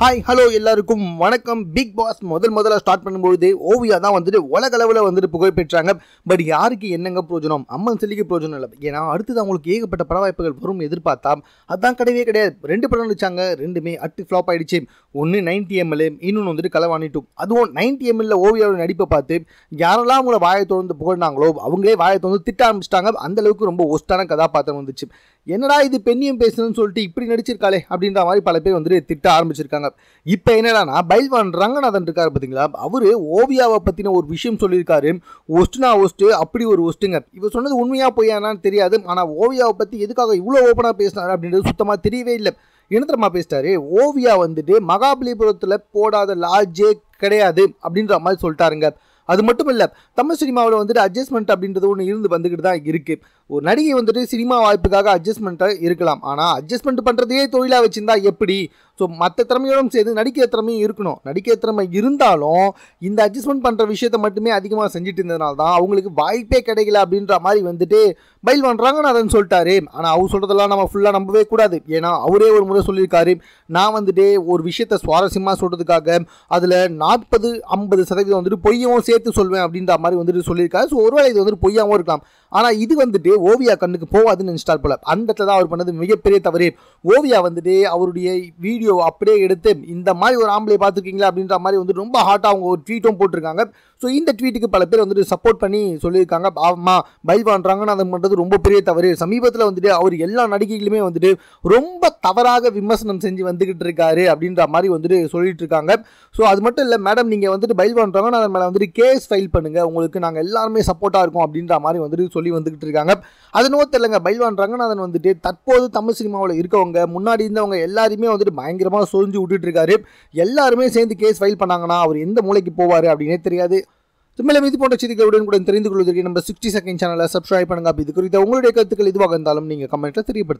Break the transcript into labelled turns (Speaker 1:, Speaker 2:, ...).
Speaker 1: Hi hello எல்லாருக்கும் வணக்கம். Big pass முதல் முதல்ல ஸ்டார்ட் பண்ணும்பொழுது ஓவியா தான் வந்துட்டு உலக அளவில் வந்துட்டு புகழ் பெற்றாங்க. பட் யாருக்கு என்னங்க பிரோஜனம் அம்மன் செல்லிக்கு பிரோஜனம் இல்லை. ஏன்னா அடுத்தது அவங்களுக்கு ஏகப்பட்ட பட வாய்ப்புகள் வரும் எதிர்பார்த்தா அதான் கிடையவே கிடையாது. ரெண்டு படம் நடிச்சாங்க ரெண்டுமே அட்டு ஃப்ளாப் ஆயிடுச்சு. ஒன்று நைன்டி எம்எல்ஏ இன்னொன்று வந்துட்டு களவாணிட்டும் அதுவும் நைன்டி எம்எல்ஏ ஓவியாவோட நடிப்பை பார்த்து யாரெல்லாம் அவங்கள வாயை தொடர்ந்து புகழ்னாங்களோ அவங்களே வாயை தொடர்ந்து திட்ட ஆரம்பிச்சிட்டாங்க. அந்தளவுக்கு ரொம்ப ஒஸ்டான கதாபாத்திரம் வந்துச்சு. என்னடா இது பெண்ணியம் பேசணும்னு சொல்லிட்டு இப்படி நடிச்சிருக்காளே அப்படின்ற மாதிரி பல பேர் வந்துட்டு திட்ட ஆரம்பிச்சிருக்காங்க. இப்போ என்னடானா பைல்வான் ரங்கநாதன் இருக்காரு பார்த்தீங்களா அவர் ஓவியாவை பற்றின ஒரு விஷயம் சொல்லியிருக்காரு. ஒஸ்ட்னா ஒஸ்ட்டு அப்படி ஒரு ஒஸ்ட்டுங்க இவர் சொன்னது உண்மையாக பொய்யானான்னு தெரியாது. ஆனால் ஓவியாவை பற்றி எதுக்காக இவ்வளோ ஓப்பனாக பேசினாரு அப்படின்றது சுத்தமாக தெரியவே இல்லை. இனத்திரமா பேசிட்டாரு ஓவியா வந்துட்டு மகாபலிபுரத்தில் போடாத லாட்ஜே கிடையாது அப்படின்ற மாதிரி சொல்லிட்டாருங்க. அது மட்டும் இல்லை தமிழ் சினிமாவில் வந்துட்டு அட்ஜஸ்ட்மெண்ட் அப்படின்றது ஒன்று இருந்து வந்துக்கிட்டு தான் இருக்குது ஒரு நடிகை வந்துட்டு சினிமா வாய்ப்புக்காக அட்ஜஸ்ட்மெண்ட்டாக இருக்கலாம். ஆனால் அட்ஜஸ்ட்மெண்ட் பண்ணுறதையே தொழிலாக வச்சுருந்தா எப்படி? ஸோ மற்ற திறமையோடும் சேர்ந்து நடிக்கிற திறமையும் இருக்கணும். நடிக்கிற திறமை இருந்தாலும் இந்த அட்ஜஸ்ட்மெண்ட் பண்ணுற விஷயத்த மட்டுமே அதிகமாக செஞ்சுட்டு இருந்ததுனால தான் அவங்களுக்கு வாய்ப்பே கிடைக்கல அப்படின்ற மாதிரி வந்துட்டு பயில் பண்ணுறாங்கன்னு அதன்னு சொல்லிட்டாரு. ஆனால் அவர் சொல்கிறதெல்லாம் நம்ம ஃபுல்லாக நம்பவே கூடாது. ஏன்னா அவரே ஒரு முறை சொல்லியிருக்காரு. நான் வந்துட்டு ஒரு விஷயத்த சுவாரஸ்யமாக சொல்கிறதுக்காக அதில் நாற்பது ஐம்பது சதவீதம் வந்துட்டு பொய்யவும் சேர்த்து சொல்வேன் அப்படின்ற மாதிரி வந்துட்டு சொல்லியிருக்காரு. ஸோ ஒருவேளை இது வந்துட்டு பொய்யாகவும் இருக்கலாம். ஆனால் இது வந்துட்டு ஓவியா கண்ணுக்கு போகாதுன்னு நினச்சிட்டார் போல. அந்த இடத்துல தான் அவர் பண்ணது மிகப்பெரிய தவறு. ஓவியா வந்துட்டு அவருடைய வீடியோ அப்படியே எடுத்து இந்த மாதிரி ஒரு ஆம்பளை பார்த்துருக்கீங்களா அப்படின்ற மாதிரி வந்துட்டு ரொம்ப ஹாட்டாக அவங்க ஒரு ட்வீட்டும் போட்டிருக்காங்க. ஸோ இந்த ட்வீட்டுக்கு பல பேர் வந்துட்டு சப்போர்ட் பண்ணி சொல்லியிருக்காங்க. ஆமா பைல் பண்ணுறாங்கன்னு அதை பண்ணுறது ரொம்ப பெரிய தவறு. சமீபத்தில் வந்துட்டு அவர் எல்லா நடிகைகளுமே வந்துட்டு ரொம்ப தவறாக விமர்சனம் செஞ்சு வந்துக்கிட்டு இருக்காரு அப்படின்ற மாதிரி வந்துட்டு சொல்லிட்டு இருக்காங்க. ஸோ அது மட்டும் இல்லை மேடம் நீங்கள் வந்துட்டு பைல் பண்ணுறாங்கன்னு அதன் மேலே வந்துட்டு கேஸ் ஃபைல் பண்ணுங்கள் உங்களுக்கு நாங்கள் எல்லாருமே சப்போர்ட்டாக இருக்கோம் அப்படின்ற மாதிரி வந்துட்டு சொல்லி வந்துக்கிட்டு இருக்காங்க. அதனோ நோ தெரியலங்க. பயில்வான் ரங்கநாதன் வந்துட்டு தற்போது தமிழ் சினிமாவில் இருக்கவங்க முன்னாடி இருந்தவங்க எல்லாருமே வந்துட்டு பயங்கரமாக சொரிஞ்சு விட்டுட்டு இருக்காரு. எல்லாருமே சேர்ந்து கேஸ் ஃபைல் பண்ணாங்கன்னா அவர் எந்த மூலைக்கு போவார் அப்படின்னே தெரியாது. மேலும் இது போன்ற செய்திகளுடன் கூட தெரிந்து கொள்வதற்கு நம்ம சிக்ஸ்டி செகண்ட் சேனலை சப்ஸ்கிரைப் பண்ணுங்க. அப்போ இது குறித்த உங்களுடைய கருத்துக்கள் இதுவாக இருந்தாலும் நீங்கள் கமெண்ட்டில் தெரியப்படுத்தலாம்.